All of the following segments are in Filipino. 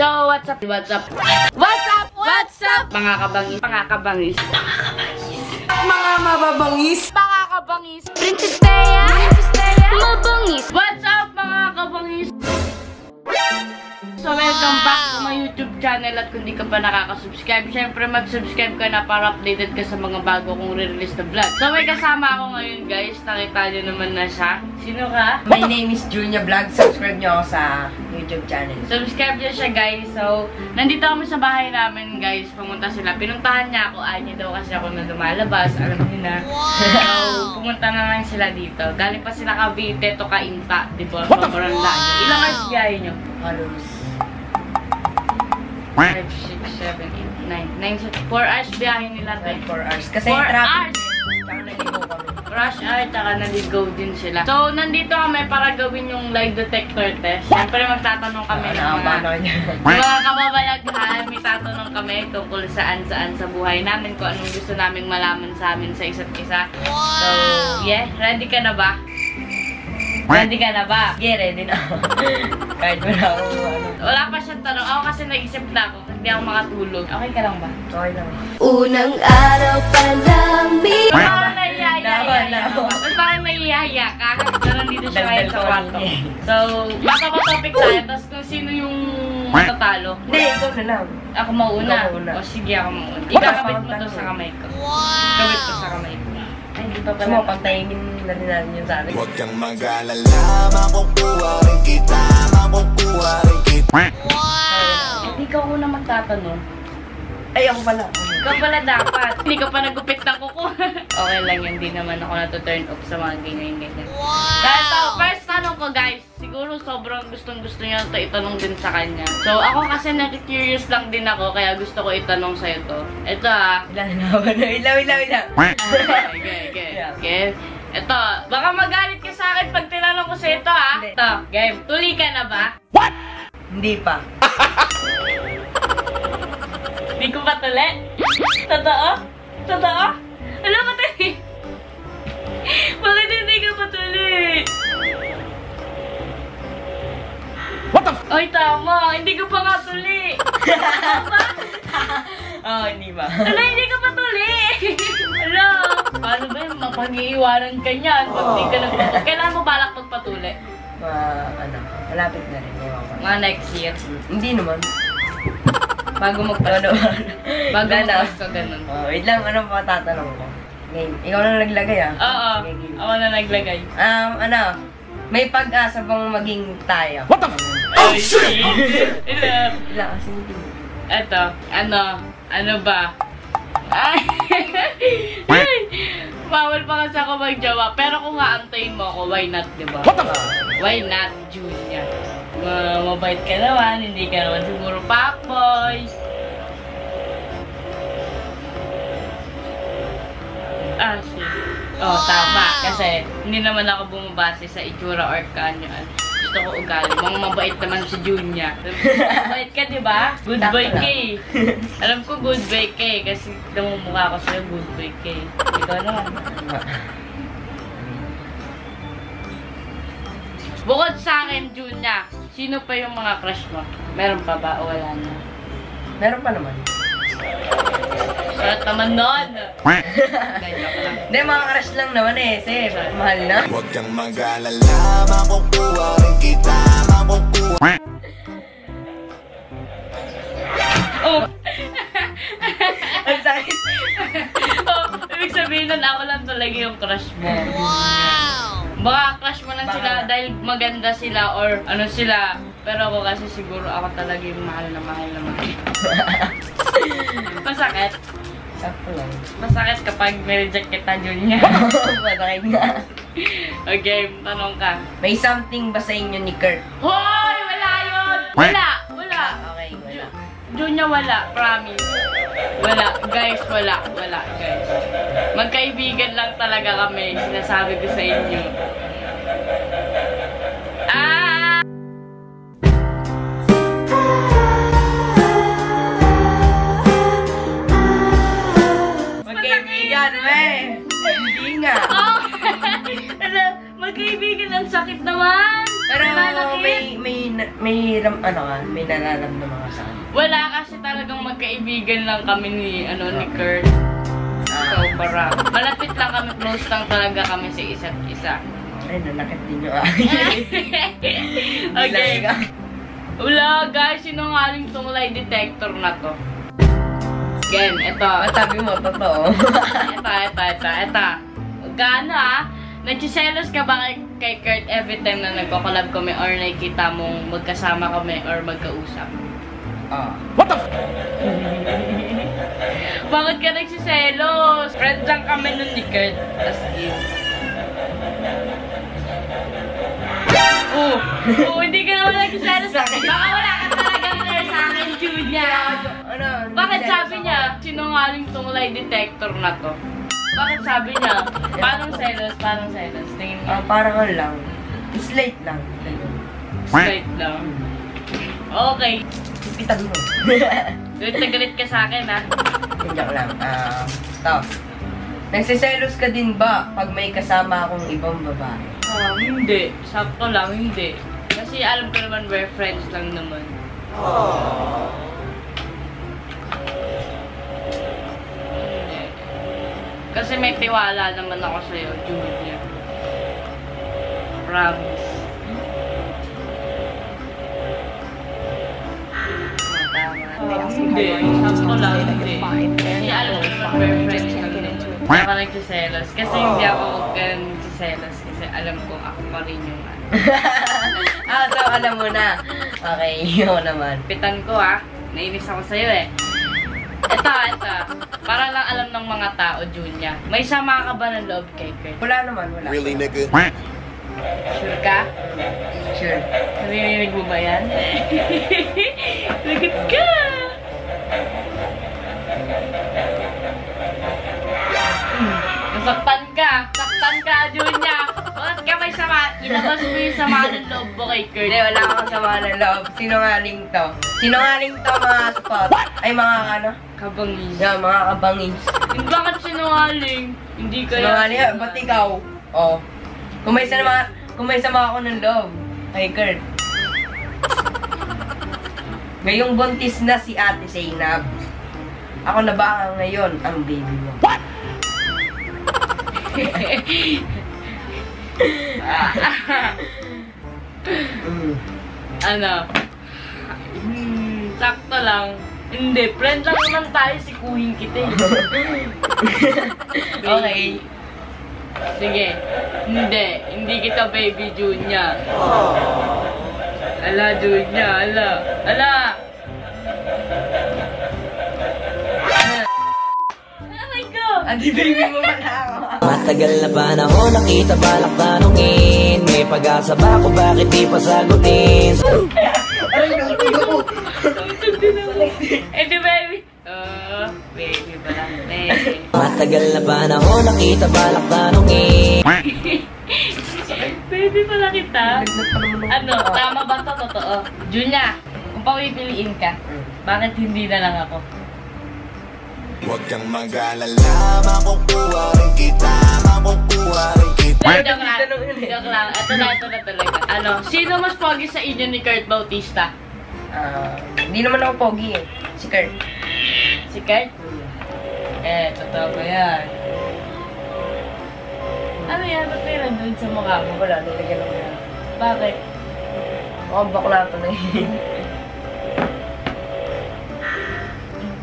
So, what's up? What's up? What's up? What's up? Mga kabangis. Mga kabangis. Mga mababangis. Mga kabangis. Princess Leia, mabangis. What's up mga kabangis? So, welcome back to my YouTube channel at kung di ka pa nakaka-subscribe, syempre mag-subscribe ka na para updated ka sa mga bago kong re-release na vlog. So, may kasama ako ngayon guys. Nakita nyo naman na siya. Sino ka? My name is Junia Vlog. Subscribe niyo ako sa YouTube channel. Subscribe niyo siya guys. So, nandito kami sa bahay namin guys. Pumunta sila. Pinuntahan niya ako. Ayaw niya daw kasi ako na lumalabas. Alam niyo na. So, pumunta na lang sila dito. Galing pa sila Cavite to Kainta. Di ba? Sobrang layo. Ilang biyahe niyo? Halos 5, 6, 7, 8, 9. 9, 4 hours biyahe nila tayo. 4 hours. Kasi Four traffic. hours. Tsaka naligo kami. Rush hour, tsaka naligo din sila. So, nandito kami para gawin yung lie detector test. Siyempre, magtatanong kami ng Ano, mga... Mga kababalaghan, may tatanong kami tungkol saan-saan sa buhay namin, kung anong gusto naming malaman sa amin sa isa't isa. So, yeah, ready ka na ba? Ready ka na ba? Sige, ready na ako. Kahit wala ako, ano. Wala pa siyang tanong. Ako kasi nag-isip na ako. Hindi ako makatulog. Okay ka lang ba? Okay lang. Unang araw pa namin. Ba't parang naman. Ba't parang nahihiya ka? So, nandito siya ngayon sa kwarto. So, mapapatopic tayo. Tapos kung sino yung matatalo. Hindi, ikaw na lang. Ako mauna. O sige, ako mauna. Ikakabit mo to sa kamay ko. Ikakabit ko sa kamay ko. Ay, di pa pala. pagtayimin na rin natin yung sa akin. Huwag kang mag-alala, makukuha rin kita, makukuha rin kita. Hindi ka una magtatanong. Ay, ako pala. Ikaw pala dapat. Hindi ka pa nagupit ng kuko. okay lang yun. Hindi naman ako na-turn off sa mga ganyan-ganyan. Dahil to, first tanong ko guys, siguro sobrang gustong gusto niya to itanong din sa kanya. So ako kasi na-curious lang din ako, kaya gusto ko itanong sa'yo to. Ito ah. Ilan na ako na. Ilaw, ilaw, ilaw. Okay, okay, okay. okay. Ito, baka magalit ka sa akin pag tinanong ko sa ito ah. Hindi. Ito, game. Tuli ka na ba? Hindi pa. Hindi ko pa tuli? Totoo? Totoo? Ano ka tuli? Bakit hindi ka pa tuli? What the Ay, tama. Hindi ko pa nga tuli. Tama? Oo, hindi pa. Ala, hindi ka pa ba yung mapag-iiwanan ka niyan pag di ka nag Kailan mo balak magpatuli? Ma, ano, malapit na rin. Ewan ko. Mga next year. Hindi naman. Bago Ano, magpasko. Bago Wala na. magpasko, ganun. Oh, wait lang, ano pa tatanong ko? Game. Ikaw na naglagay ah. Oo. Game. Ako na naglagay. Um, ano, may pag-asa bang maging tayo? What the f- Oh, shit! Ito. Wala kasi hindi. Ito. Ano? Ano ba? Ay! Bawal pa kasi ako magjawa. Pero kung aantayin mo ako, why not, di ba? Why not, Junior? Ma mabait ka naman, hindi ka naman siguro papoy. Ah, shit. Oh, tama. Kasi hindi naman ako bumabase sa itsura or kanyan. Gusto ko ugali. Mga mabait naman si Junya. mabait ka, di ba? Good boy ka eh. Alam ko good boy ka eh. Kasi namumukha ko sa'yo good boy ka eh. Ikaw naman. Bukod sa akin, Junya, sino pa yung mga crush mo? Meron pa ba o wala na? Meron pa naman. Sarap naman nun! Hindi, mga crush lang naman eh. Kasi mahal na. Huwag kang mag-alala, makukuha rin kita, makukuha. Oh! Ang sakit. oh, ibig sabihin nun, ako lang talaga yung crush mo. Wow! Baka crush mo lang Baka. sila dahil maganda sila or ano sila. Pero ako kasi siguro ako talaga yung mahal na mahal na mahal. Masakit. Masakit kapag nireject kita, Junya. Masakit nga. okay, tanong ka. May something ba sa inyo ni Kurt? Hoy! Wala yun! Wala! Wala! Okay, wala. Junya wala, promise. Wala, guys, wala, wala, guys. Magkaibigan lang talaga kami, sinasabi ko sa inyo. Ala, magkaibigan, ang sakit naman! Pero may, may may ram, ano ka, may nararamdaman ka sa kanya. Wala kasi talagang magkaibigan lang kami ni, ano, ni Kurt. Ah, Sobra. Malapit lang kami, close lang talaga kami sa isa't isa. ay, nanakit din yung okay. Wala guys, sinungaling tong lie detector na to. Again, ito. Sabi mo, totoo. ito, ito, ito, ito. Gaano ah? Nagsiselos ka ba kay, Kurt every time na nagko-collab kami or nakikita mong magkasama kami or magkausap? Ah. Bakit ka nagsiselos? Friend lang kami nun ni Kurt. As in. Oo. Oo, hindi ka naman nagsiselos. Baka wala ka talagang care sa akin, Julia. Ano? Bakit sabi niya, sinungaling tong lie detector na to? Bakit sabi niya, parang selos, parang selos? Tingin Ah, niya, parang ano lang. Slight lang. Straight lang. Okay. Ipitan mo. Galit na galit ka sa akin, ha? Joke lang. Ah, stop. Nagsiselos ka din ba pag may kasama akong ibang babae? Ah, hindi. Sakto lang, hindi. Kasi alam ko naman, we're friends lang naman. Hindi. Kasi may tiwala naman ako sa'yo, Julia. Promise. Hindi. Sakto lang, hindi. Kasi alam ko naman, friends lang din. Ako nagsiselos. Kasi hindi ako ganun nagsiselos. Kasi alam ko ako pa rin yung ano. ah, so alam mo na. Okay, yun naman. Pitan ko ah. Nainis ako sa'yo eh. Ito, ito. Para lang alam ng mga tao, Junya. May sama ka ba ng loob kay Kurt? Wala naman, wala. Really, nigga? Sure ka? Sure. Naririnig mo ba yan? Lagot ka! Hmm, Nasaktan ka! Saktan ka, Junya! May sama? Ilabas mo yung sama ng loob mo kay Kurt. Hindi, wala akong sama ng loob. Sinungaling to. Sinungaling to mga spot. Ay, mga ano? Kabangis. Yeah, mga kabangis. Hindi bakit sinungaling? Hindi kaya... Sinungaling, ah, ba't ikaw? Oh. Kung may sama, kung may sama ako ng loob. Kay Kurt. Ngayong buntis na si Ate Zainab. Ako na ba ang ngayon ang baby mo? Mm. ano? Hmm, sakto lang. Hindi, friend lang naman tayo si kuhin kita eh. Okay. Sige. Hindi, hindi kita baby Junya. Ala, Junya, ala. Ala! Oh God! Ate baby mo pala ako. Matagal na panahon nakita balak tanongin May pag-asa ba ako bakit di pa sagutin Eh di baby. Uh, baby ba lang, baby. Matagal na panahon nakita balak tanongin baby pala kita. Ano, tama ba to? Totoo. Junya, kung pawipiliin ka, bakit hindi na lang ako? Huwag kang mag-alala, makukuha rin kita, makukuha rin kita. Joke lang. Joke lang. Ito na, ito na talaga. Ano, sino mas pogi sa inyo ni Kurt Bautista? Ah, Hindi naman ako pogi eh. Si Kurt. Si Kurt? Eh, totoo ba yan? Ano yan? Ba't may nandun sa mukha mo? Wala, nilagyan lang yan. Bakit? Mukhang bakla to na eh.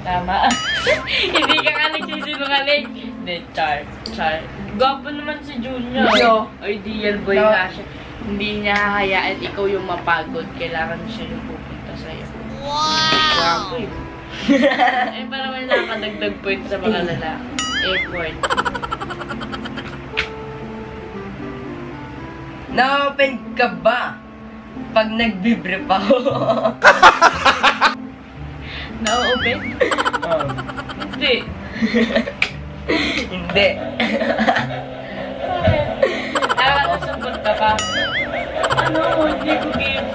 Tama. Hindi ka nga nagsisinungaling. Hindi, char. Char. Gwapo naman si Junior. Yo. Ideal boy No. nga siya. Hindi niya hahayaan ikaw yung mapagod. Kailangan siya yung pupunta sa'yo. Wow! Gwapo eh. eh, para naman nakakadagdag point sa mga lalaki. Effort. Na-open ka ba? Pag nagbibrip ako. Na-open? um, Hindi. hindi. Bakit? Nakakasabot ka pa. Ano? Hindi ko game.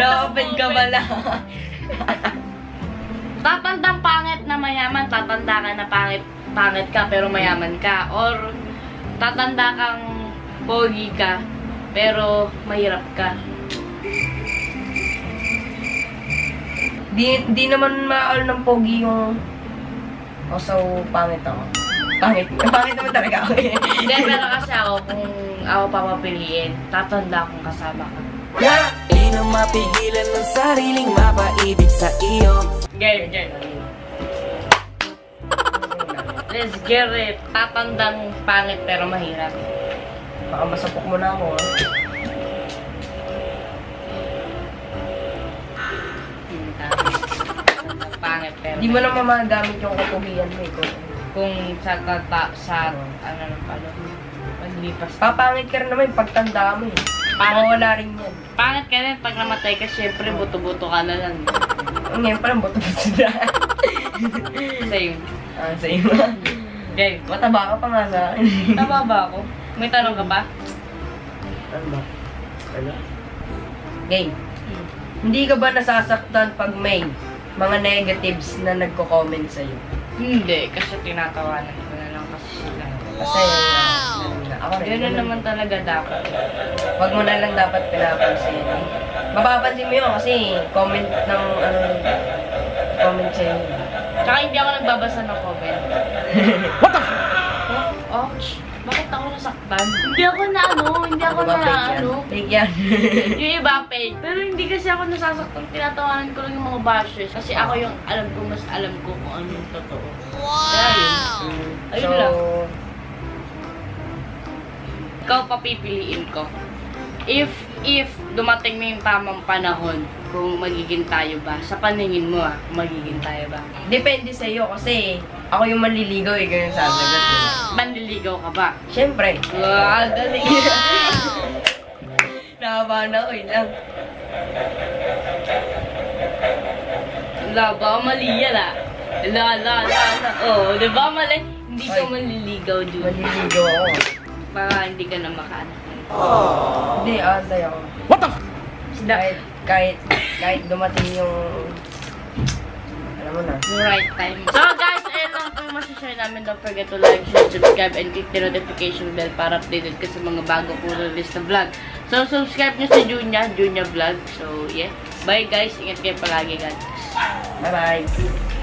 Na-open ka pala. Tatandang pangit na mayaman, tatanda ka na pangit, pangit ka pero mayaman ka. Or tatanda kang pogi ka pero mahirap ka. di, di naman maal ng pogi yung... Oh, so, pangit ako. Pangit. Pangit naman talaga ako eh. Hindi, pero kasi ako, kung ako papapiliin, tatanda akong kasama ka. Yeah! Di na mapigilan ng sariling mapaibig sa iyo Game, game. Let's get it. Tatandang pangit pero mahirap. Baka masapok mo na ako. ah. Pangit pero Di mo naman magagamit yung kapugian mo eh. kung- kung sa tata, sa ano ng palo, paglipas. Papangit ka rin naman yung pagtanda mo eh. Mawawala rin yan. Pangit ka rin pag namatay ka, syempre buto-buto ka na lang. Ngayon pa lang buto-buto na. Same. ah, sa iyo. Game. Mataba ka pa nga sa akin. Tama ba ako? May tanong ka ba? ano ba? Ano? Game. Hindi ka ba nasasaktan pag may mga negatives na nagko-comment sa'yo? Hindi, kasi tinatawanan ko na lang kasi sila. Kasi, wow. Ako rin. Yun na naman talaga dapat. Wag mo na lang dapat pinapansin. Mapapansin mo yun kasi comment ng ano, comment sa'yo. Tsaka hindi ako nagbabasa ng comment. What the Oh, ouch. Bakit ako nasaktan? Hindi ako na ano, hindi ako na ano. Fake yan. Yung iba fake. Pero hindi kasi ako nasasaktan. Tinatawanan ko lang yung mga bashers. Kasi ako yung alam ko, mas alam ko kung ano yung totoo. Kaya yun. Ayun so, lang. Ikaw papipiliin ko. If, if dumating na yung tamang panahon, kung magiging tayo ba, sa paningin mo ah, kung magiging tayo ba? depende sa'yo kasi ako yung manliligaw eh, ganun sasagot. eh. Manliligaw ka ba? Siyempre. Wow, galing. Nakabahan ako eh lang. La, baka mali yan ah. La, la, la, la. Oh, di ba mali? Hindi ka manliligaw, dude. Manliligaw ako. Para hindi ka na makaanak. Hindi, antay ako. What the Kahit, kahit, kahit dumating yung... Alam mo na. Right time. So guys, ayun lang po masashare namin. Don't forget to like, share, subscribe, and click the notification bell para updated ka sa mga bago po release na vlog. So subscribe nyo sa Junya, Junya Vlog. So yeah. Bye guys. Ingat kayo palagi guys. Bye-bye.